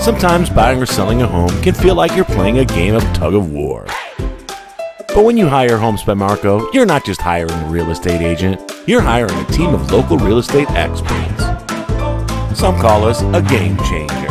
Sometimes buying or selling a home can feel like you're playing a game of tug of war. But when you hire Homes by Marco, you're not just hiring a real estate agent, you're hiring a team of local real estate experts. Some call us a game changer.